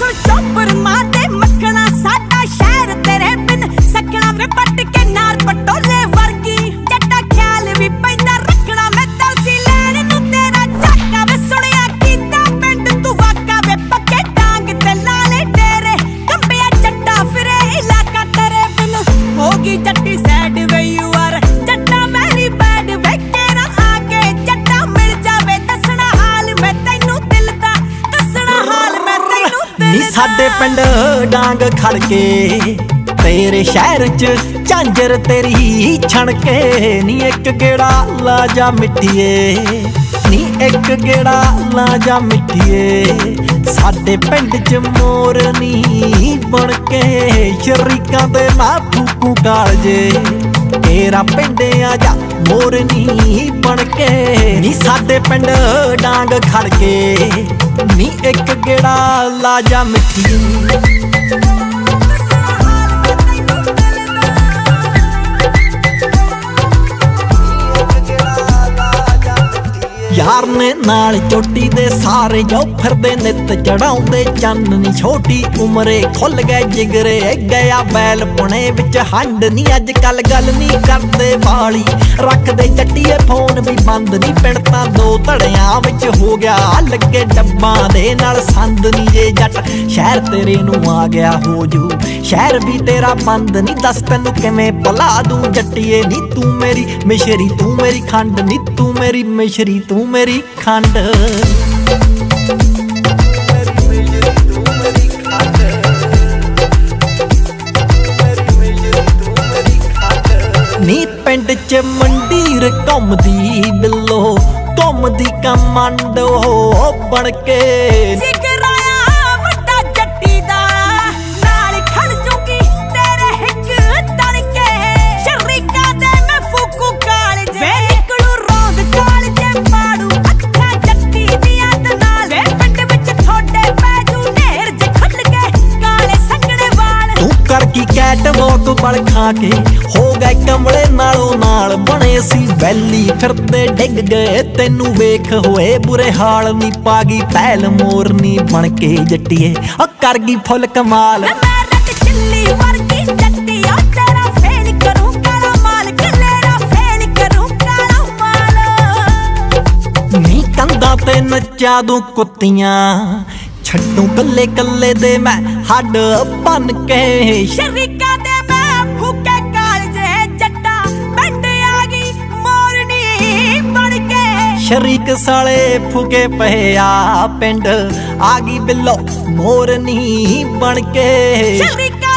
Chopper ਮਾਤੇ ਮੱਖਣਾ ਸਾਡਾ ਸ਼ਹਿਰ ਤੇਰੇ ਬਿਨ ਸਕਣਾ ਵੇ ਪੱਟ ਕੇ ਨਾਰ ਪਟੋਲੇ। ਨੀ ਸਾਡੇ ਪਿੰਡ ਡਾਂਗ ਖੜ ਕੇ ਤੇਰੇ ਸ਼ਹਿਰ ਚ ਝਾਂਜਰ ਤੇਰੀ ਛਣ ਕੇ ਨੀ ਇੱਕ ਗੇੜਾ ਲਾ ਜਾ ਮਿੱਟੀਏ ਨੀ ਇੱਕ ਗੇੜਾ ਲਾ ਜਾ ਮਿੱਟੀਏ ਸਾਡੇ ਪਿੰਡ ਚ ਮੋਰ ਨੀ ਬਣ ਕੇ ਸ਼ਰੀਕਾਂ ਦੇ ਨਾ ਫੂਕੂ ਕਾਲਜੇ ਤੇਰਾ ਪਿੰਡ ਆ ਜਾ ਮੋਰਨੀ ਬਣ ਕੇ ਨੀ ਸਾਡੇ ਪਿੰਡ ਡਾਂਗ ਖੜ ਕੇ ਨੀ ਇੱਕ ਗੇੜਾ ਲਾ ਜਾ ਮਿੱਟੀ ਯਾਰ ਨਾਲ ਚੋਟੀ ਦੇ ਸਾਰੇ ਜੋ ਫਿਰਦੇ ਨਿੱਤ ਚੜਾਉਂਦੇ ਚੰਨ ਛੋਟੀ ਉਮਰੇ ਖੁੱਲ ਗਏ ਜਿਗਰੇ, ਗਿਆ ਬੈਲ ਪੁਣੇ ਵਿੱਚ ਹੰਡ ਨਹੀਂ, ਅੱਜ ਕੱਲ ਗੱਲ ਨਹੀਂ ਕਰਦੇ ਵਾਲੀ। ਰੱਖਦੇ ਚੱਟੀਏ ਫੋਨ ਵੀ ਬੰਦ ਨਹੀਂ, ਪਿੰਡ ਦੋ ਧੜਿਆਂ ਵਿੱਚ ਹੋ ਗਿਆ ਲੱਗੇ ਡੱਬਾਂ ਦੇ ਨਾਲ ਸੰਦ ਨਹੀਂ, ਜੇ ਜੱਟ ਸ਼ਹਿਰ ਤੇਰੇ ਨੂੰ ਆ ਗਿਆ ਹੋ ਜੂ। ਸ਼ਹਿਰ ਵੀ ਤੇਰਾ ਬੰਦ ਨਹੀਂ, ਦੱਸ ਤੈਨੂੰ ਕਿਵੇਂ ਭਲਾ ਦੂੰ ਜੱਟੀਏ ਨੀ, ਤੂੰ ਮੇਰੀ ਮਿਸ਼ਰੀ, ਤੂੰ ਮੇਰੀ ਖੰਡ ਨੀ, ਤੂੰ ਮੇਰੀ ਮਿਸ਼ਰੀ, ਤੂੰ ਮੇਰੀ ਖੰਡ। ਨੀ ਪਿੰਡ ਚ ਮੰਡੀਰ ਘੁੰਮਦੀ ਬਿੱਲੋ ਘੁੰਮਦੀ ਕਮਾਂਡੋ ਬਣ ਕੇ। ਬਲ ਖਾ ਕੇ ਹੋ ਗਏ ਕਮਲੇ ਨਾਲੋਂ ਨਾਲ ਬਣੇ ਸੀ ਵੈਲੀ ਫਿਰਦੇ ਡਿੱਗ ਗਏ ਤੈਨੂੰ ਵੇਖ ਹੋਏ ਬੁਰੇ ਹਾਲ। ਨੀ ਪਾਗੀ ਪਹਿਲ ਮੋਰਨੀ ਬਣ ਕੇ ਜੱਟੀਏ। ਆ ਕਰ ਗਈ ਫੁੱਲ ਕਮਾਲ। ਫੇਲ ਫੇਲ ਤੇ ਨੱਚਾ ਦੂੰ ਕੁੱਤੀਆਂ। ਛੱਡੂ ਕੱਲੇ ਕੱਲੇ ਦੇ ਮੈਂ ਹੱਡ ਬਨ ਕੇ। ਸ਼ਰੀਕਾ ਦੇ ਸ਼ਰੀਕ ਸਾਲੇ ਫੁਕੇ ਪਏ ਆ ਪਿੰਡ। ਆ ਗਈ ਬਿੱਲੋ ਮੋਰਨੀ ਬਣ ਕੇ। ਸ਼ਰੀਕਾ